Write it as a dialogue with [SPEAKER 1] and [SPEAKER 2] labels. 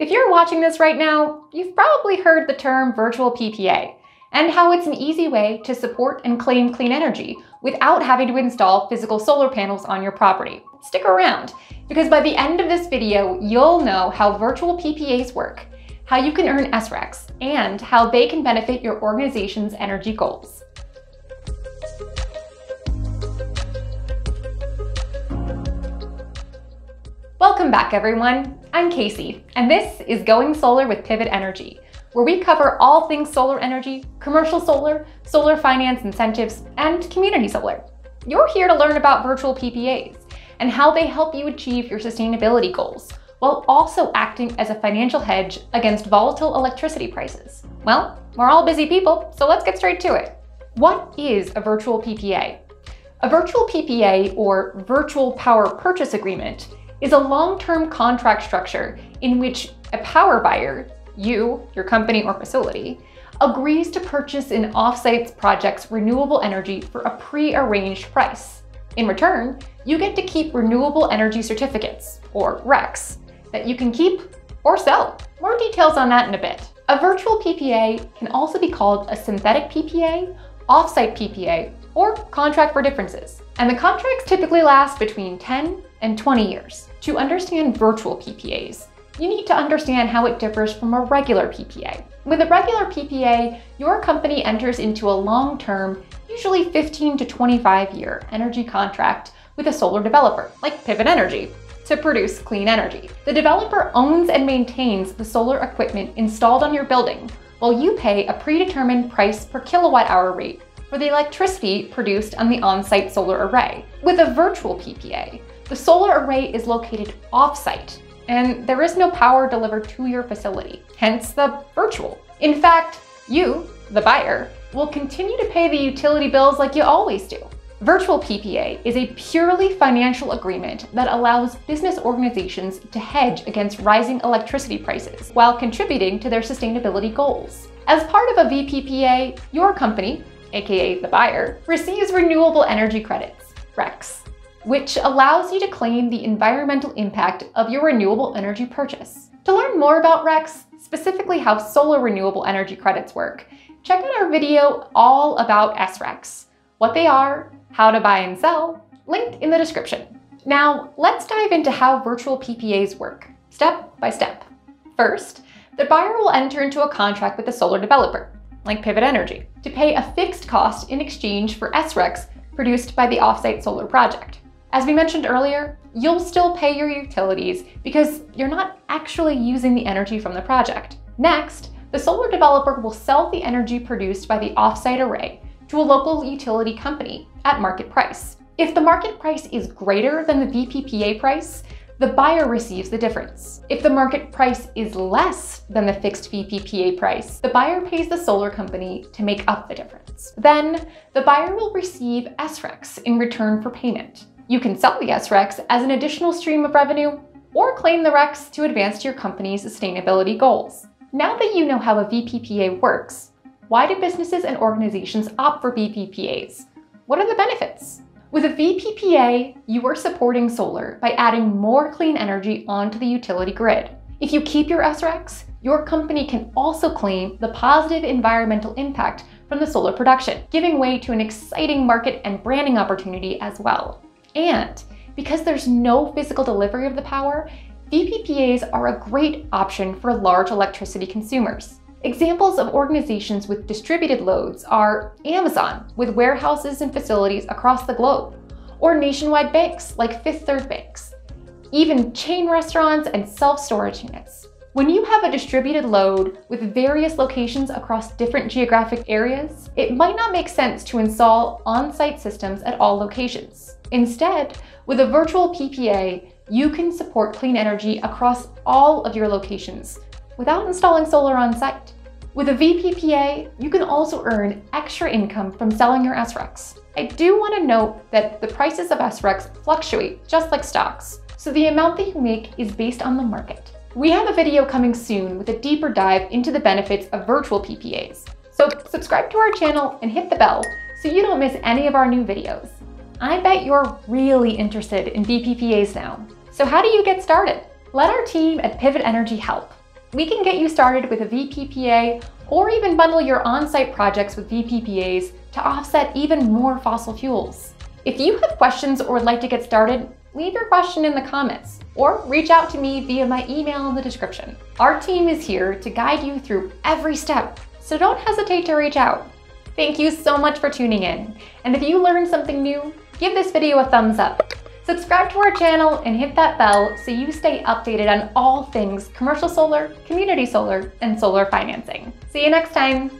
[SPEAKER 1] If you're watching this right now, you've probably heard the term virtual PPA and how it's an easy way to support and claim clean energy without having to install physical solar panels on your property. Stick around, because by the end of this video, you'll know how virtual PPAs work, how you can earn SRECs, and how they can benefit your organization's energy goals. Back, everyone. I'm Kacie, and this is Going Solar with Pivot Energy, where we cover all things solar energy, commercial solar, solar finance incentives, and community solar. You're here to learn about virtual PPAs and how they help you achieve your sustainability goals, while also acting as a financial hedge against volatile electricity prices. Well, we're all busy people, so let's get straight to it. What is a virtual PPA? A virtual PPA, or Virtual Power Purchase Agreement, is a long-term contract structure in which a power buyer, you, your company or facility, agrees to purchase an offsite project's renewable energy for a pre-arranged price. In return, you get to keep renewable energy certificates, or RECs, that you can keep or sell. More details on that in a bit. A virtual PPA can also be called a synthetic PPA, offsite PPA, or contract for differences. And the contracts typically last between 10 and 20 years. To understand virtual PPAs, you need to understand how it differs from a regular PPA. With a regular PPA, your company enters into a long-term, usually 15 to 25 year energy contract with a solar developer, like Pivot Energy, to produce clean energy. The developer owns and maintains the solar equipment installed on your building, while you pay a predetermined price per kilowatt hour rate for the electricity produced on the on-site solar array. With a virtual PPA, the solar array is located off-site, and there is no power delivered to your facility, hence the virtual. In fact, you, the buyer, will continue to pay the utility bills like you always do. Virtual PPA is a purely financial agreement that allows business organizations to hedge against rising electricity prices while contributing to their sustainability goals. As part of a VPPA, your company, aka the buyer, receives renewable energy credits, RECs which allows you to claim the environmental impact of your renewable energy purchase. To learn more about RECs, specifically how solar renewable energy credits work, check out our video all about SRECs, what they are, how to buy and sell, linked in the description. Now, let's dive into how virtual PPAs work, step by step. First, the buyer will enter into a contract with a solar developer, like Pivot Energy, to pay a fixed cost in exchange for SRECs produced by the offsite solar project. As we mentioned earlier, you'll still pay your utilities because you're not actually using the energy from the project. Next, the solar developer will sell the energy produced by the offsite array to a local utility company at market price. If the market price is greater than the VPPA price, the buyer receives the difference. If the market price is less than the fixed VPPA price, the buyer pays the solar company to make up the difference. Then, the buyer will receive SRECs in return for payment. You can sell the SRECs as an additional stream of revenue or claim the RECs to advance your company's sustainability goals. Now that you know how a VPPA works, why do businesses and organizations opt for VPPAs? What are the benefits? With a VPPA, you are supporting solar by adding more clean energy onto the utility grid. If you keep your SRECs, your company can also claim the positive environmental impact from the solar production, giving way to an exciting market and branding opportunity as well. And because there's no physical delivery of the power, VPPAs are a great option for large electricity consumers. Examples of organizations with distributed loads are Amazon, with warehouses and facilities across the globe, or nationwide banks like Fifth Third Banks, even chain restaurants and self-storage units. When you have a distributed load with various locations across different geographic areas, it might not make sense to install on-site systems at all locations. Instead, with a virtual PPA, you can support clean energy across all of your locations without installing solar on site. With a VPPA, you can also earn extra income from selling your SRECs. I do want to note that the prices of SRECs fluctuate just like stocks, so the amount that you make is based on the market. We have a video coming soon with a deeper dive into the benefits of virtual PPAs. So subscribe to our channel and hit the bell so you don't miss any of our new videos. I bet you're really interested in VPPAs now. So how do you get started? Let our team at Pivot Energy help. We can get you started with a VPPA or even bundle your on-site projects with VPPAs to offset even more fossil fuels. If you have questions or would like to get started, leave your question in the comments or reach out to me via my email in the description. Our team is here to guide you through every step, so don't hesitate to reach out. Thank you so much for tuning in. And if you learned something new, give this video a thumbs up. Subscribe to our channel and hit that bell so you stay updated on all things commercial solar, community solar, and solar financing. See you next time.